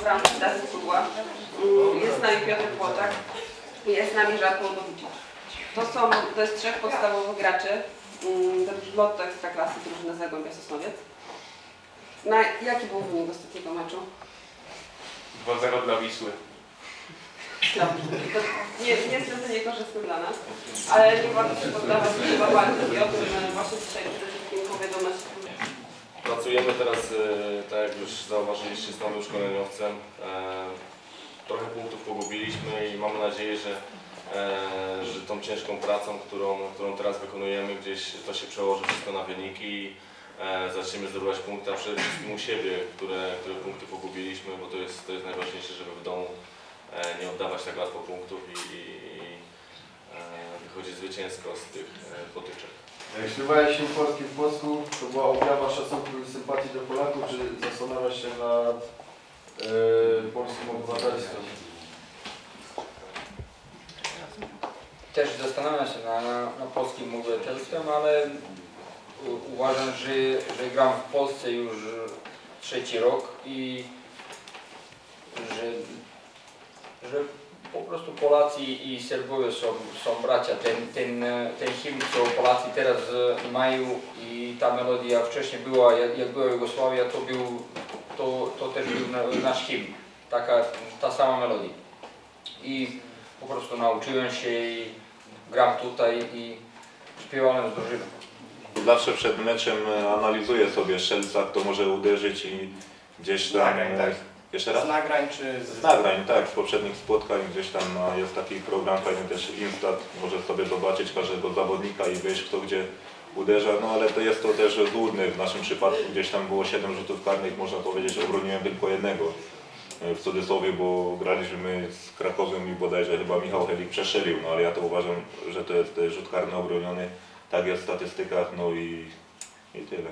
Kozła, mm, jest z nami Piotr Płotak i jest z nami Żarko Ludowicz. To są, to jest trzech podstawowych graczy mm, Lotto Ekstraklasy drużyny Zagłębia Sosnowiec. Na, jaki był wynik ostatniego meczu? 2-0 dla Wisły. Dobrze. To nie, niestety niekorzystny dla nas, ale nie warto się poddawać walki i o tym właśnie dzisiaj przede wszystkim powiadomić Pracujemy teraz, e, tak jak już zauważyliście, z nowym szkoleniowcem. E, Trochę punktów pogubiliśmy i mamy nadzieję, że, e, że tą ciężką pracą, którą, którą teraz wykonujemy, gdzieś to się przełoży wszystko na wyniki e, zaczniemy zdobywać punkty, a przede wszystkim u siebie, które, które punkty pogubiliśmy, bo to jest, to jest najważniejsze, żeby w domu nie oddawać tak łatwo punktów i, i, i wychodzić zwycięsko z tych e, śpiewałeś się polski w Polsku, to była objawa szacunku i sympatii do Polaków, czy zastanawiasz się nad e, polskim obywatelstwem? Też zastanawiam się na, na, na polskim obywatelstwem, ale u, uważam, że, że gram w Polsce już trzeci rok i że, że prostu Polacy i Serbowie są, są bracia. Ten, ten, ten hymn, co Polacy teraz e, mają i ta melodia wcześniej była, jak, jak była Jugosławia, to, był, to, to też był na, nasz hymn. Taka, ta sama melodia. I po prostu nauczyłem się i gram tutaj i śpiewałem z drużyną. Zawsze przed meczem e, analizuję sobie strzelca, kto może uderzyć i gdzieś tam... nagrań, tak? Jeszcze raz? Z nagrań czy z... Z nagrań, tak, z poprzednich spotkań gdzieś tam no, jest taki program fajny też Instat, może sobie zobaczyć każdego zawodnika i wiesz kto gdzie uderza, no ale to jest to też trudne w naszym przypadku, gdzieś tam było 7 rzutów karnych, można powiedzieć, obroniłem tylko jednego e, w cudzysłowie, bo graliśmy z Krakowem i bodajże chyba Michał Helik przeszelił, no ale ja to uważam, że to jest rzut karny obroniony, tak jest w statystykach, no i, i tyle.